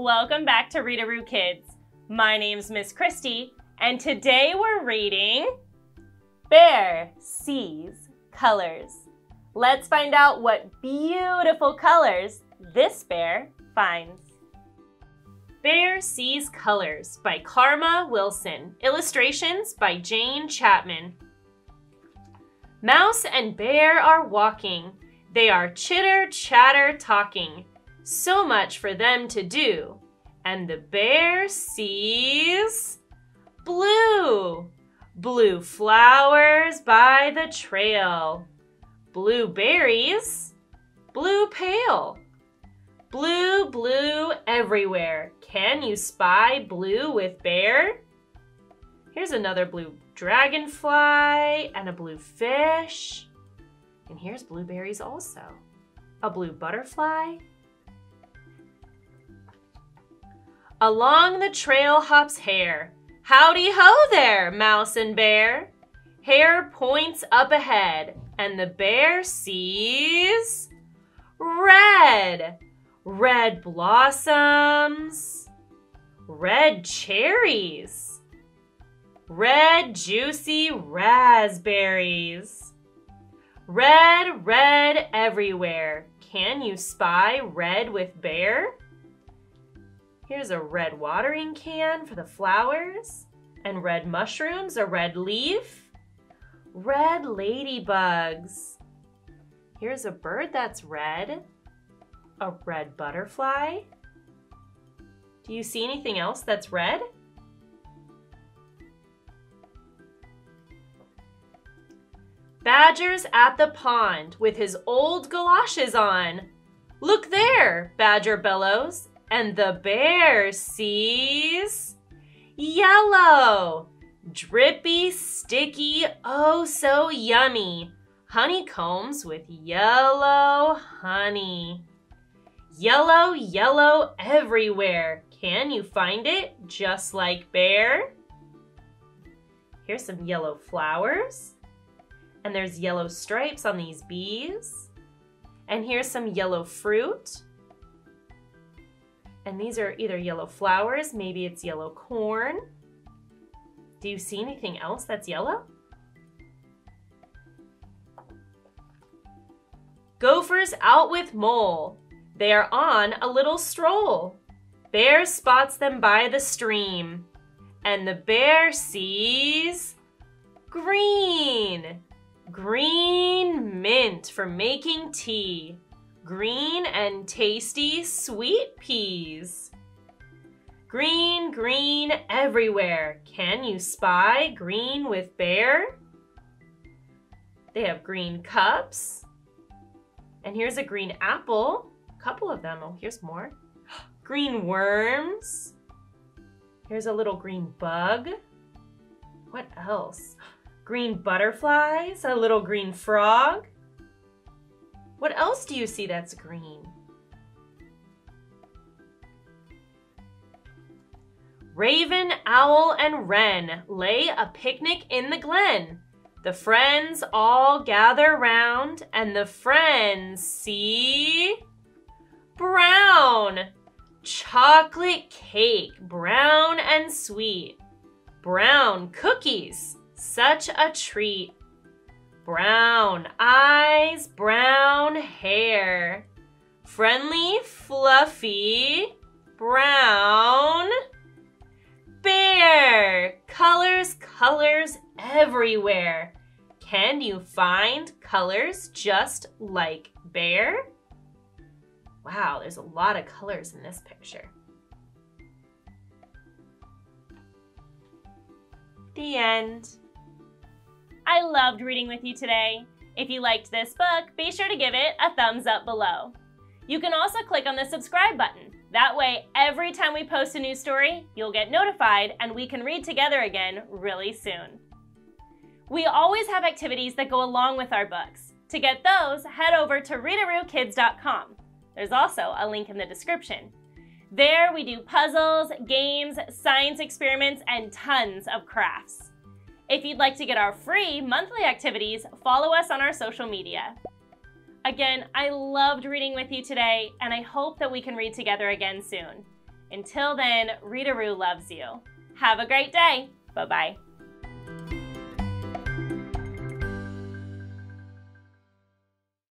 Welcome back to Readaroo Kids. My name's Miss Kristi, and today we're reading Bear Sees Colors. Let's find out what beautiful colors this bear finds. Bear Sees Colors by Karma Wilson. Illustrations by Jane Chapman. Mouse and bear are walking. They are chitter chatter talking. So much for them to do. And the bear sees blue. Blue flowers by the trail. Blue berries. Blue pail. Blue, blue everywhere. Can you spy blue with bear? Here's another blue dragonfly and a blue fish. And here's blueberries also. A blue butterfly. Along the trail hops hare. Howdy ho there, mouse and bear. Hare points up ahead, and the bear sees red. Red blossoms. Red cherries. Red juicy raspberries. Red, red everywhere. Can you spy red with bear? Here's a red watering can for the flowers. And red mushrooms, a red leaf. Red ladybugs. Here's a bird that's red a red butterfly. Do you see anything else that's red? Badger's at the pond with his old galoshes on. Look there, Badger bellows, and the bear sees yellow. Drippy, sticky, oh so yummy. Honeycombs with yellow honey. Yellow, yellow everywhere. Can you find it just like bear? Here's some yellow flowers. And there's yellow stripes on these bees. And here's some yellow fruit. And these are either yellow flowers, maybe it's yellow corn. Do you see anything else that's yellow? Gophers out with mole. They are on a little stroll. Bear spots them by the stream, and the bear sees green. Green mint for making tea. Green and tasty sweet peas. Green, green everywhere. Can you spy green with bear? They have green cups. And here's a green apple A couple of them. Oh, here's more. Green worms. Here's a little green bug. What else? Green butterflies, a little green frog. What else do you see that's green? Raven, owl, and wren lay a picnic in the glen. The friends all gather round, and the friends see brown. Chocolate cake, brown and sweet. Brown cookies, such a treat. Brown eyes, brown hair. Friendly, fluffy, brown. Bear, colors, colors everywhere. Can you find colors just like bear? Wow, there's a lot of colors in this picture. The end. I loved reading with you today. If you liked this book, be sure to give it a thumbs up below. You can also click on the subscribe button. That way, every time we post a new story, you'll get notified and we can read together again really soon. We always have activities that go along with our books. To get those, head over to readarookids.com. There's also a link in the description. There we do puzzles, games, science experiments, and tons of crafts. If you'd like to get our free monthly activities, follow us on our social media. Again, I loved reading with you today, and I hope that we can read together again soon. Until then, Readaroo loves you. Have a great day. Bye bye.